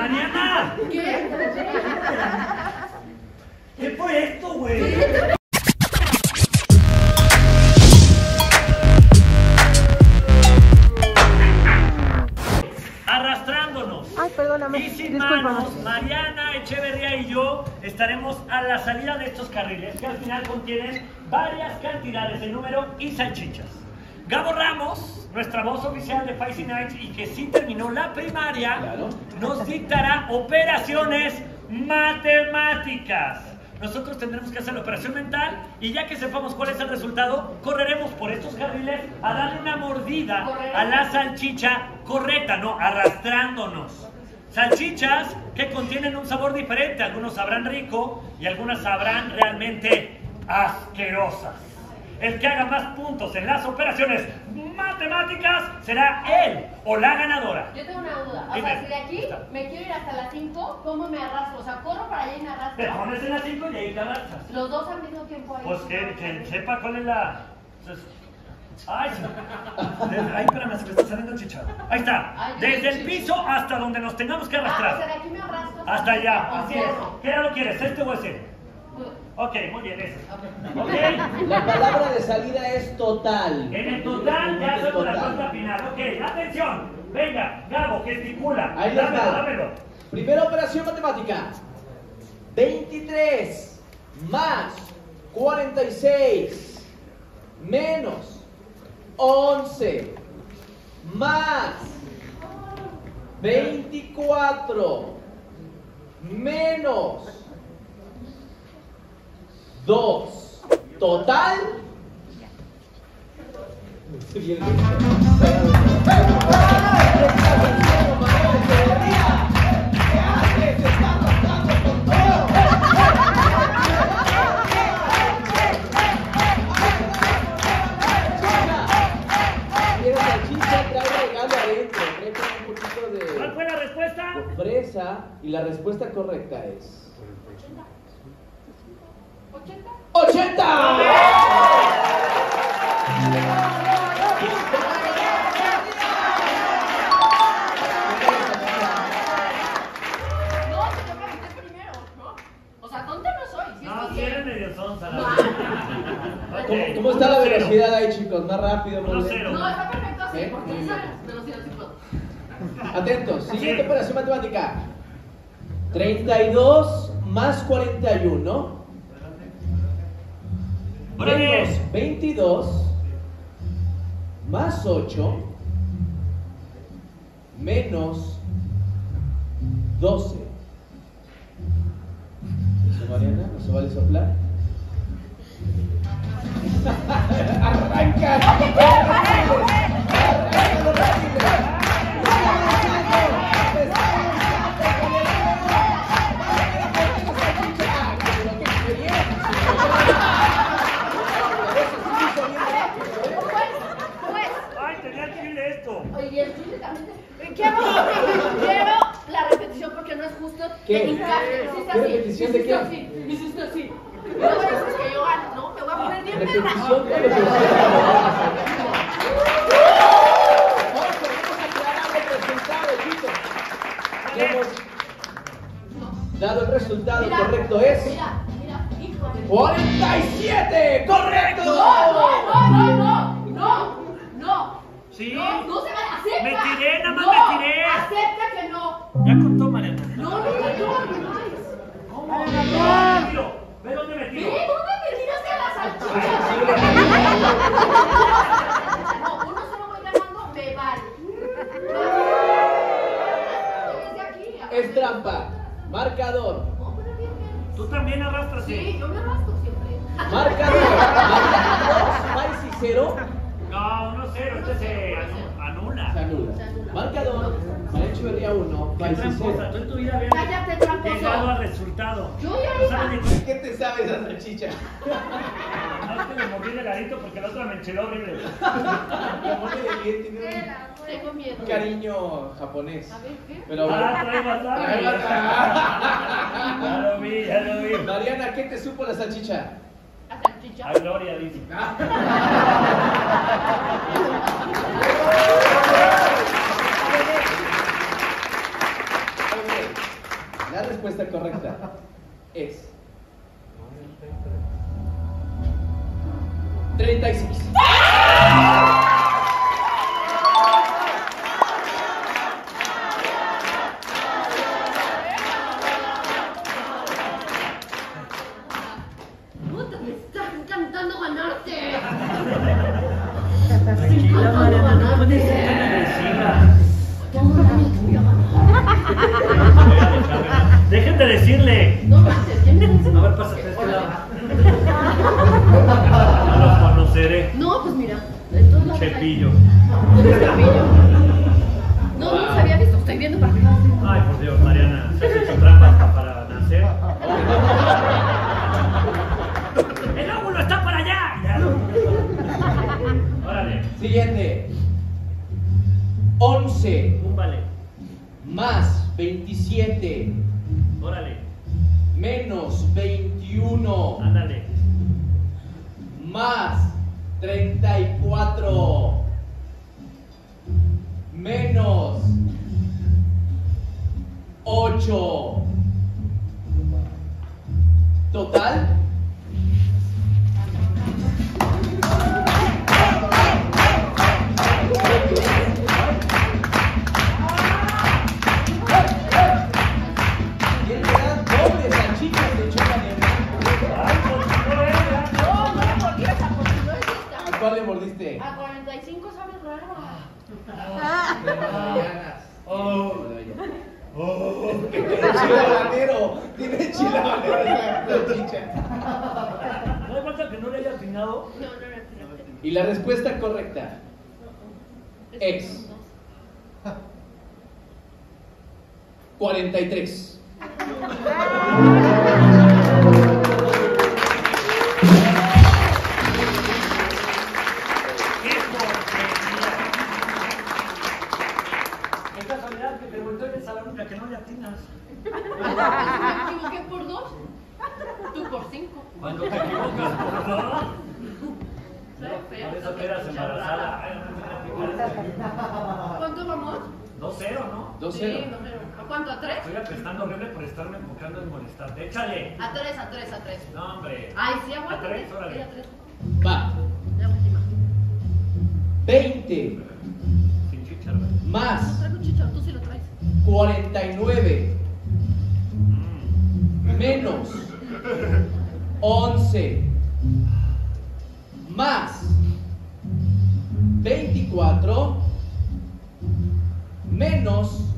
¡Mariana! ¿Qué? ¿Qué fue esto, güey? Arrastrándonos. Ay, perdóname. Y sin Discúlpame. manos, Mariana Echeverría y yo estaremos a la salida de estos carriles que al final contienen varias cantidades de número y salchichas. Gabo Ramos, nuestra voz oficial de Spicy Nights y que sí terminó la primaria, Claro. nos dictará operaciones matemáticas. Nosotros tendremos que hacer la operación mental y ya que sepamos cuál es el resultado, correremos por estos carriles a darle una mordida a la salchicha correcta, no arrastrándonos. Salchichas que contienen un sabor diferente, algunos sabrán rico y algunas sabrán realmente asquerosas. El que haga más puntos en las operaciones matemáticas será él o la ganadora. Yo tengo una duda. O Dime. sea, si de aquí me quiero ir hasta las 5, ¿cómo me arrastro? O sea, corro para allá y me Te arrastro. pones en las 5 y ahí te arrastras. Los dos al mismo tiempo ahí. Pues que, que sepa cuál es la. Ay, Ay, espérame, se me está saliendo chicha. Ahí está. Desde el piso hasta donde nos tengamos que Ah, o sea, arrastrar. de aquí me arrastro. Hasta allá. Así es. ¿Qué lado quieres? ¿Este o ese? Ok, muy bien, ese. Ok. La palabra de salida es total. En el total ya hacemos la cuenta final. Ok, atención. Venga, Gabo, gesticula. Ahí dámelo, va. dámelo. Primera operación matemática. 23 más 46 menos 11 más 24 menos 2 total Quiero salchicha, trae regalo adentro, trae con un poquito ¿Cuál fue la respuesta? fresa y la respuesta correcta es 80. 80. No, te toca a usted primero, ¿no? O sea, tonta no soy. Sí No, estoy si bien. eres medio sonsa, la No. verdad. ¿Cómo, cómo está la velocidad ahí, chicos? Más rápido, más lento. cero. No, está perfecto así, ¿Eh? porque bien. velocidad sí puedo. Atentos, siguiente operación matemática. 32 más 41 Órale. Menos 22 más 8 menos 12. ¿Eso, Mariana? ¿No se vale soplar? Oye, y el chile también. te- Quiero, quiero la repetición porque no es justo. ¿Qué? que encaje. Hiciste ¿Qué así, repetición de qué? así, Hiciste así. No dices que yo gano, ¿no? Me voy a poner bien perra. Hemos dado el resultado Mira, correcto es Mira, mira, hijo de. 47, correcto. No, no, no, no, no, no. Sí. No, no se va, acepta. Me tiré, nada más no, me tiré. Acepta que no. Ya contó, Mariana. No, no, no, no, no. ¿Cómo? ¿Dónde me tiro? ¿Ve dónde me tiro? ¿Dónde te tiraste a la salchicha? No, uno solo voy ganando, me vale. Es trampa. Marcador. Tú también arrastras. Sí, yo me arrastro siempre. Marcador. Mariana 2, Spicy 0. No, 1-0, este se anu- anula. Se anula. Marcador. María Echeverría 1, Qué Spicy tramposa, 0. tú en tu vida habías Cállate, tramposo. llegado al resultado. Yo ya iba. sabes ¿Qué te sabe esa salchicha? No, es que me mordí de ladito porque la otra me enchiló horrible. La mole de bien tiene Tengo miedo. un cariño japonés. A ver, ¿qué? Pero Ah, trae batalla. Trae batalla. Ya lo vi, ya lo vi. Mariana, ¿qué te supo la salchicha? A Gloria dice. La respuesta correcta es 36. Tranquila, Mariana, no puedes ser tan agresiva. Todo el año te voy a ganar. Dejen de decirle. No. A ver, pásate a este lado. No los conoceré. No, pues mira, Chepillo. ¿Tú eres Chepillo? No, no los había visto, estoy viendo para qué Ay, por Dios, Mariana, se has hecho trampas para nacer. Siguiente. 11 vale. más 27 Órale, menos 21 ándale. más 34 menos 8 total mordiste? A 45 sabe raro. De Marianas. Oh. Oh. Tiene chile habanero. Tiene chile habanero esa salchicha. ¿No hay falta que no le haya atinado? No, no, no, no. Y la respuesta correcta. Ex. 43. Cuando te equivocas por por eso quedas embarazada. No. ¿Cuánto vamos? 2-0, ¿no? 2-0. Sí, no, pero- ¿A cuánto? ¿A tres? Estoy apestando horrible por estarme enfocando en molestarte. ¡Échale! A tres, a tres, a tres. No, hombre. Ay, sí, aguanta. ¿A tres? Órale. Sí, a tres. Va. La última. 20 Sin chícharo. más Traigo un chicharo, tú sí lo traes. 49 Mm. menos 11 más 24 menos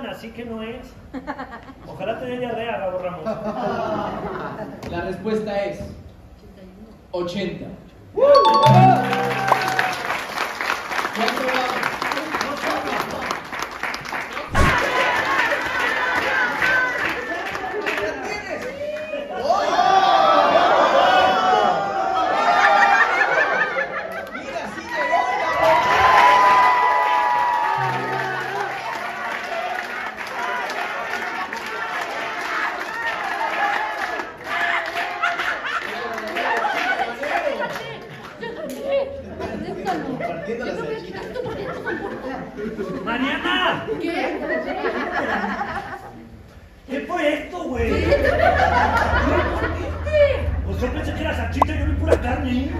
avientan así que no es. Ojalá te dé diarrea, Gabo Ramos. La respuesta es 80. ¿Cuánto güey. Pues yo pensé que era salchicha, yo vi pura carne.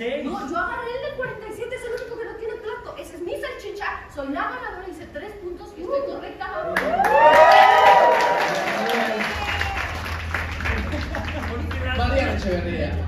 El No, 47, es el único que no tiene plato. Ese es mi salchicha, soy la ganadora, hice tres puntos y estoy correcta. ¡Uh! yeah